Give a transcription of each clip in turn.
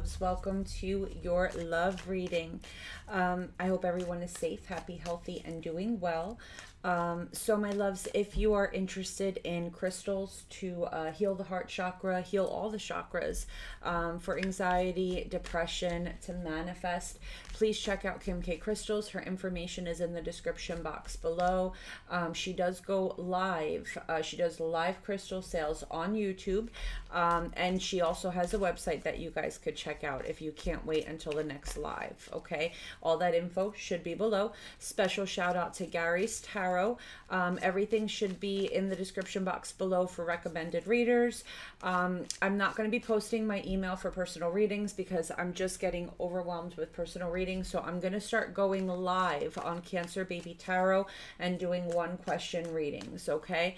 loves. Welcome to your love reading. Um, I hope everyone is safe, happy, healthy, and doing well. Um, so, my loves, if you are interested in crystals to uh, heal the heart chakra, heal all the chakras um, for anxiety, depression, to manifest, please check out Kim Kay Krystals. Her information is in the description box below. Um, she does go live, uh, she does live crystal sales on YouTube, um, and she also has a website that you guys could check out if you can't wait until the next live. Okay, all that info should be below. Special shout out to Gary's Tarot tarot. Um, everything should be in the description box below for recommended readers. Um, I'm not going to be posting my email for personal readings because I'm just getting overwhelmed with personal readings. So I'm going to start going live on Cancer Baby Tarot and doing one question readings. Okay.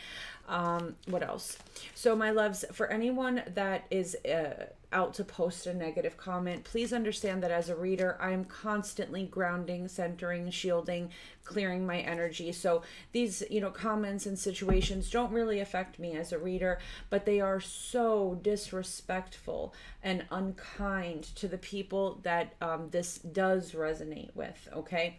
Um, what else? So, my loves, for anyone that is uh, out to post a negative comment, please understand that as a reader, I'm constantly grounding, centering, shielding, clearing my energy. So, these, you know, comments and situations don't really affect me as a reader, but they are so disrespectful and unkind to the people that um, this does resonate with. Okay.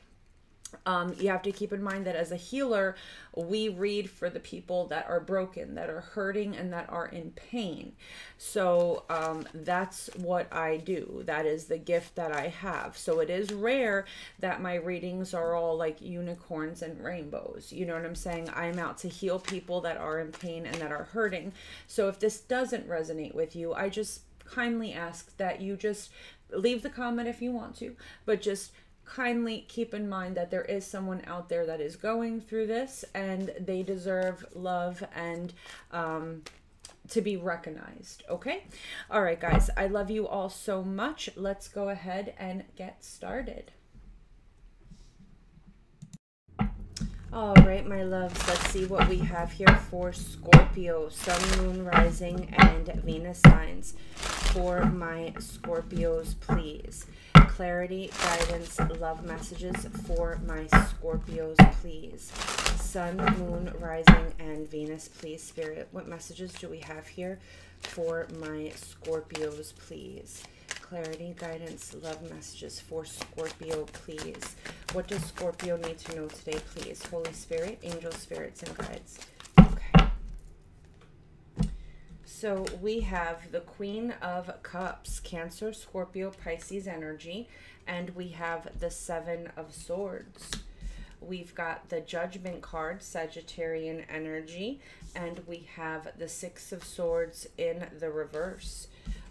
Um, you have to keep in mind that as a healer, we read for the people that are broken, that are hurting, and that are in pain. So um, that's what I do. That is the gift that I have. So it is rare that my readings are all like unicorns and rainbows. You know what I'm saying? I'm out to heal people that are in pain and that are hurting. So if this doesn't resonate with you, I just kindly ask that you just leave the comment if you want to, but just kindly keep in mind that there is someone out there that is going through this and they deserve love and um, to be recognized. Okay? All right, guys. I love you all so much. Let's go ahead and get started. All right, my loves, let's see what we have here for Scorpio, Sun, Moon, Rising, and Venus signs. For my Scorpios, please clarity, guidance, love messages for my Scorpios, please. Sun, Moon, Rising, and Venus, please. Spirit, what messages do we have here for my Scorpios, please? Clarity, guidance, love messages for Scorpio, please. What does Scorpio need to know today, please? Holy Spirit, angel spirits, and guides. So we have the Queen of Cups, Cancer, Scorpio, Pisces energy, and we have the Seven of Swords. We've got the Judgment card, Sagittarian energy, and we have the Six of Swords in the reverse.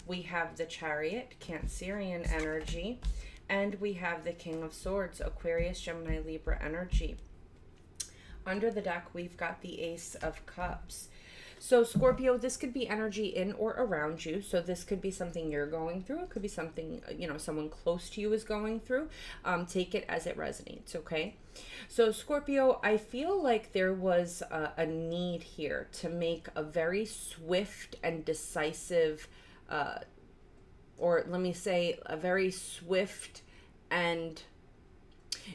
We have the Chariot, Cancerian energy, and we have the King of Swords, Aquarius, Gemini, Libra energy. Under the deck, we've got the Ace of Cups. So, Scorpio, this could be energy in or around you. So, this could be something you're going through. It could be something, you know, someone close to you is going through. Um, take it as it resonates, okay? So, Scorpio, I feel like there was a, a need here to make a very swift and decisive, uh, or let me say, a very swift and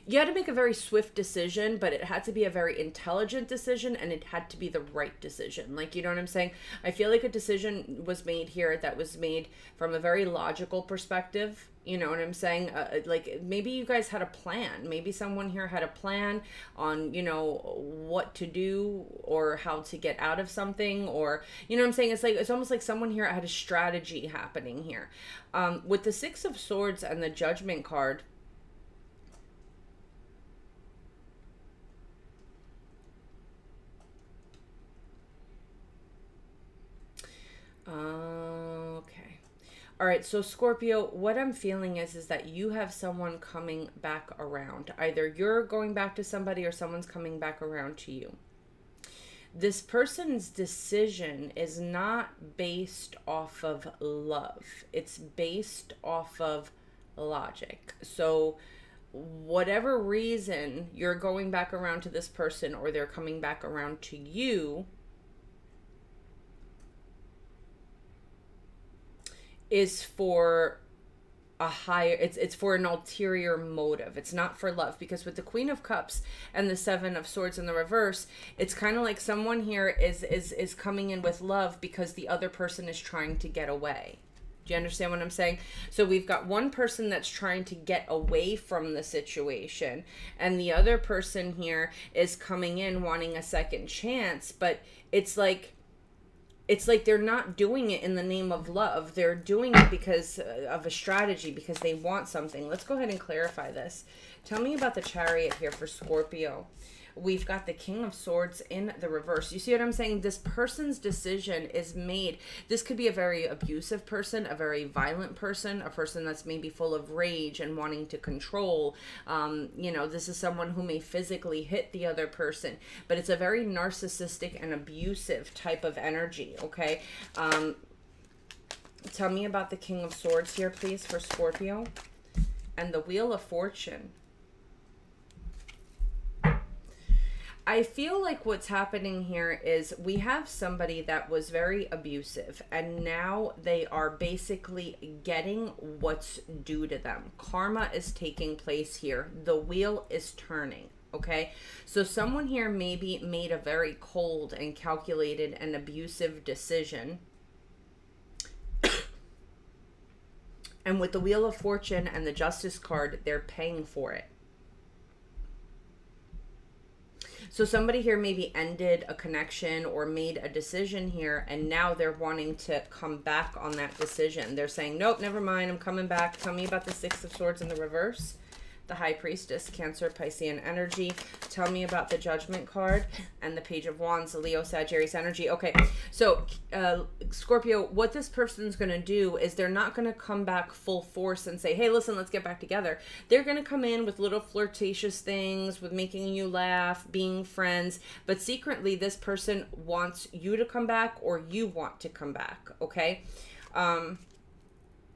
you had to make a very swift decision, but it had to be a very intelligent decision and it had to be the right decision. Like, you know what I'm saying? I feel like a decision was made here that was made from a very logical perspective. You know what I'm saying? Uh, uh like, maybe you guys had a plan. Maybe someone here had a plan on, you know, what to do or how to get out of something, or, you know what I'm saying? It's like, it's almost like someone here had a strategy happening here. Um, with the Six of Swords and the Judgment card, Okay. All right, so Scorpio, what I'm feeling is is that you have someone coming back around. Either you're going back to somebody or someone's coming back around to you. This person's decision is not based off of love. It's based off of logic. So whatever reason you're going back around to this person or they're coming back around to you, is for a higher it's it's for an ulterior motive it's not for love because with the queen of cups and the seven of swords in the reverse it's kind of like someone here is is is coming in with love because the other person is trying to get away Do you understand what I'm saying? So we've got one person that's trying to get away from the situation, and the other person here is coming in wanting a second chance, but it's like it's like they're not doing it in the name of love. They're doing it because uh, of a strategy, because they want something. Let's go ahead and clarify this. Tell me about the chariot here for Scorpio we've got the King of Swords in the reverse. You see what I'm saying? This person's decision is made. This could be a very abusive person, a very violent person, a person that's maybe full of rage and wanting to control. Um, you know, this is someone who may physically hit the other person, but it's a very narcissistic and abusive type of energy, okay? Um, tell me about the King of Swords here, please, for Scorpio. And the Wheel of Fortune. I feel like what's happening here is we have somebody that was very abusive and now they are basically getting what's due to them. Karma is taking place here. The wheel is turning. Okay, so someone here maybe made a very cold and calculated and abusive decision. and with the Wheel of Fortune and the Justice card, they're paying for it. So somebody here maybe ended a connection or made a decision here and now they're wanting to come back on that decision. They're saying, nope, never mind. I'm coming back. Tell me about the Six of Swords in the reverse the High Priestess, Cancer, Piscean energy. Tell me about the Judgment card and the Page of Wands, Leo, Sagittarius energy. Okay, so uh, Scorpio, what this person's going to do is they're not going to come back full force and say, hey, listen, let's get back together. They're going to come in with little flirtatious things, with making you laugh, being friends, but secretly, this person wants you to come back or you want to come back, okay? Um,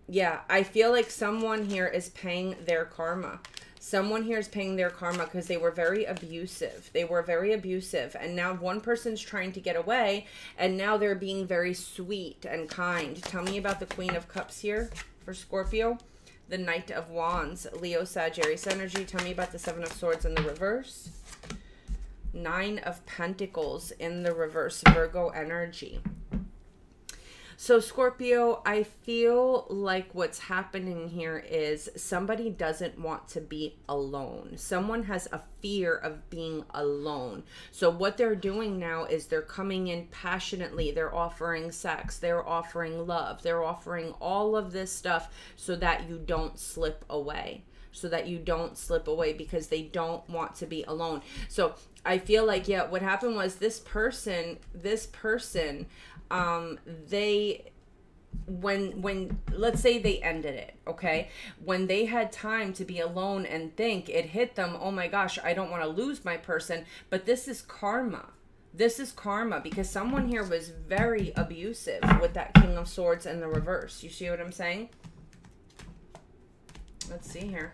yeah, I feel like someone here is paying their karma. Someone here is paying their karma because they were very abusive. They were very abusive. And now one person's trying to get away, and now they're being very sweet and kind. Tell me about the Queen of Cups here for Scorpio. The Knight of Wands, Leo, Sagittarius energy. Tell me about the Seven of Swords in the reverse. Nine of Pentacles in the reverse, Virgo energy. So, Scorpio, I feel like what's happening here is somebody doesn't want to be alone. Someone has a fear of being alone. So, what they're doing now is they're coming in passionately. They're offering sex, they're offering love, they're offering all of this stuff so that you don't slip away so that you don't slip away because they don't want to be alone. So I feel like yeah, what happened was this person, this person um, they when when let's say they ended it okay? When they had time to be alone and think it hit them oh my gosh i don't want to lose my person but this is karma. This is karma because someone here was very abusive with that king of swords and the reverse. You see what i'm saying? Let's see here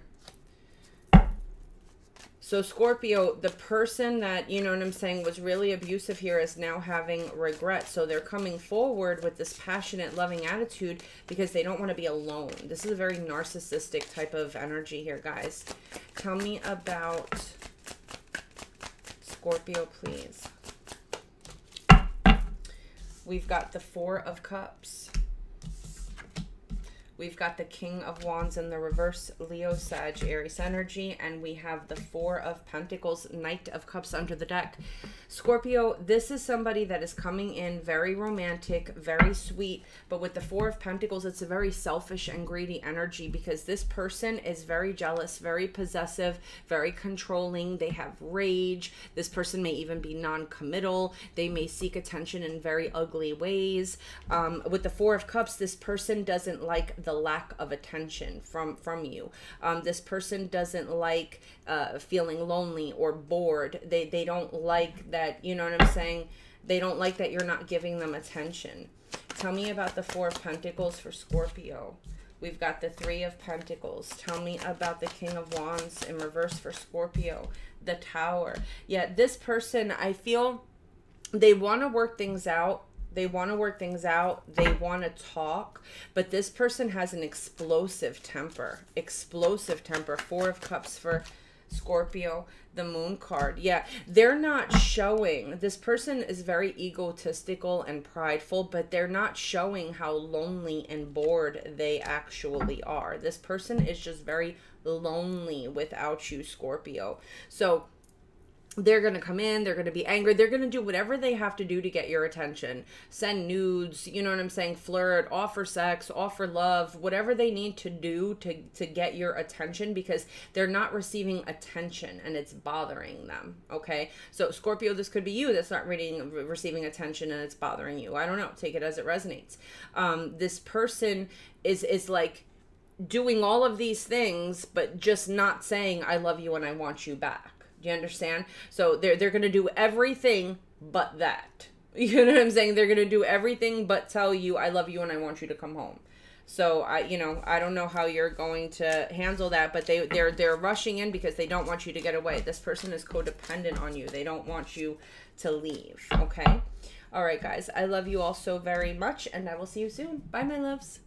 so Scorpio, the person that, you know what I'm saying, was really abusive here is now having regret. So they're coming forward with this passionate, loving attitude because they don't want to be alone. This is a very narcissistic type of energy here, guys. Tell me about Scorpio, please. We've got the Four of Cups. We've got the King of Wands in the reverse, Leo, Sag, Aries energy, and we have the Four of Pentacles, Knight of Cups under the deck. Scorpio, this is somebody that is coming in very romantic, very sweet, but with the Four of Pentacles, it's a very selfish and greedy energy because this person is very jealous, very possessive, very controlling. They have rage. This person may even be non-committal. They may seek attention in very ugly ways. Um, with the Four of Cups, this person doesn't like the lack of attention from from you. Um, this person doesn't like uh, feeling lonely or bored. They they don't like that. You know what I'm saying? They don't like that you're not giving them attention. Tell me about the Four of Pentacles for Scorpio. We've got the Three of Pentacles. Tell me about the King of Wands in reverse for Scorpio. The Tower. Yeah, this person, I feel they want to work things out they want to work things out. They want to talk. But this person has an explosive temper. Explosive temper. Four of Cups for Scorpio, the moon card. Yeah, they're not showing. This person is very egotistical and prideful, but they're not showing how lonely and bored they actually are. This person is just very lonely without you, Scorpio. So, they're going to come in, they're going to be angry, they're going to do whatever they have to do to get your attention. Send nudes, you know what I'm saying? Flirt, offer sex, offer love, whatever they need to do to to get your attention because they're not receiving attention and it's bothering them, okay? So Scorpio, this could be you that's not reading receiving attention and it's bothering you. I don't know, take it as it resonates. Um this person is is like doing all of these things but just not saying I love you and I want you back do you understand? So they're they're gonna do everything but that. You know what I'm saying? They're gonna do everything but tell you I love you and I want you to come home. So I, you know, I don't know how you're going to handle that, but they they're they're rushing in because they don't want you to get away. This person is codependent on you. They don't want you to leave. Okay. All right, guys. I love you all so very much, and I will see you soon. Bye, my loves.